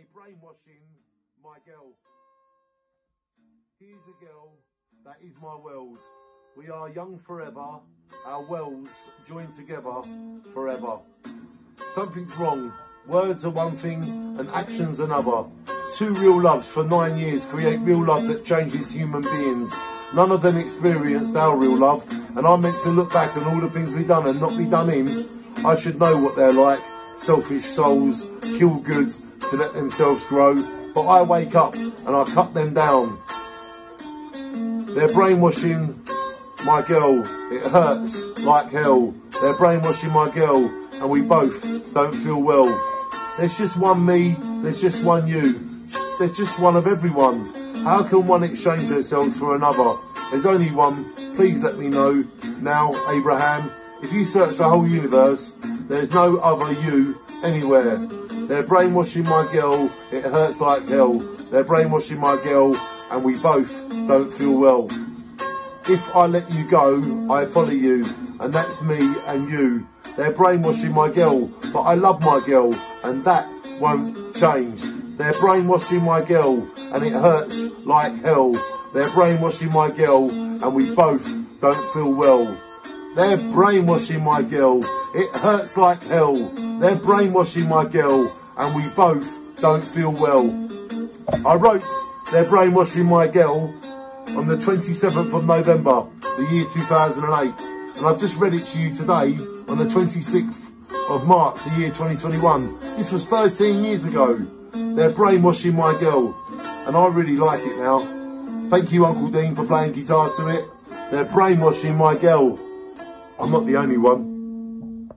they brainwashing my girl. Here's a girl that is my world. We are young forever, our worlds join together forever. Something's wrong. Words are one thing and actions another. Two real loves for nine years create real love that changes human beings. None of them experienced our real love, and I'm meant to look back on all the things we've done and not be done in. I should know what they're like. Selfish souls, kill good to let themselves grow. But I wake up and I cut them down. They're brainwashing my girl. It hurts like hell. They're brainwashing my girl, and we both don't feel well. There's just one me, there's just one you. There's just one of everyone. How can one exchange themselves for another? There's only one. Please let me know. Now, Abraham, if you search the whole universe, there's no other you anywhere. They're brainwashing my girl. It hurts like hell. They're brainwashing my girl, and we both don't feel well. If I let you go, I follow you, and that's me and you. They're brainwashing my girl, but I love my girl, and that won't change. They're brainwashing my girl, and it hurts like hell. They're brainwashing my girl, and we both don't feel well. They're brainwashing my girl. It hurts like hell. They're brainwashing my girl, and we both don't feel well. I wrote They're brainwashing my girl on the 27th of November, the year 2008. And I've just read it to you today on the 26th of March, the year 2021. This was 13 years ago. They're brainwashing my girl. And I really like it now. Thank you, Uncle Dean, for playing guitar to it. They're brainwashing my girl. I'm not the only one.